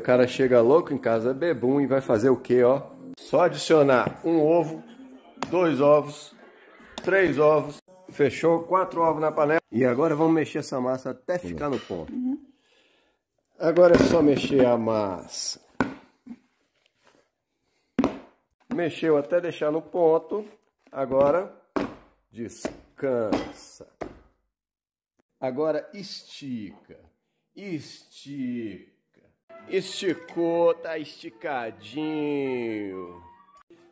cara chega louco em casa bebum e vai fazer o que, ó? Só adicionar um ovo, dois ovos, três ovos, fechou? Quatro ovos na panela. E agora vamos mexer essa massa até ficar no ponto. Agora é só mexer a massa. Mexeu até deixar no ponto. Agora descansa. Agora estica. Estica. Esticou, tá esticadinho.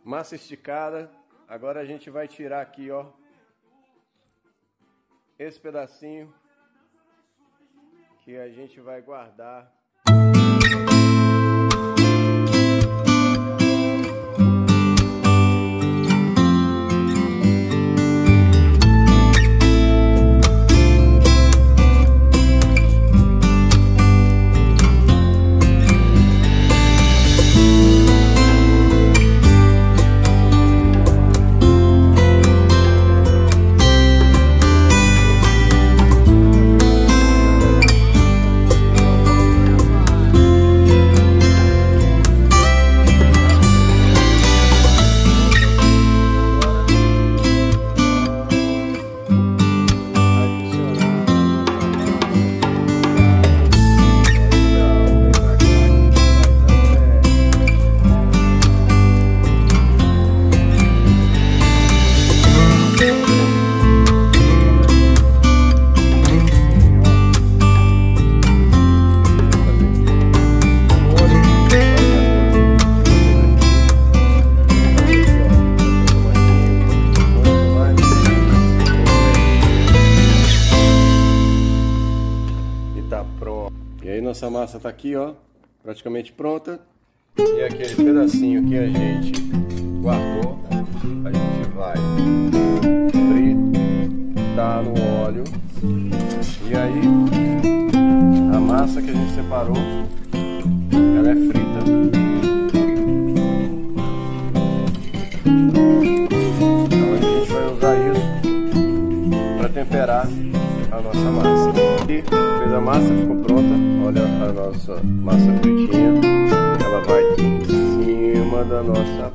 Massa esticada. Agora a gente vai tirar aqui, ó. Esse pedacinho que a gente vai guardar nossa massa tá aqui, ó, praticamente pronta. E aquele pedacinho que a gente guardou, a gente vai fritar no óleo. E aí, a massa que a gente separou, ela é frita. Então a gente vai usar isso para temperar a nossa massa. E fez a massa, ficou pronta. Olha a nossa massa fritinha. Ela vai em cima da nossa.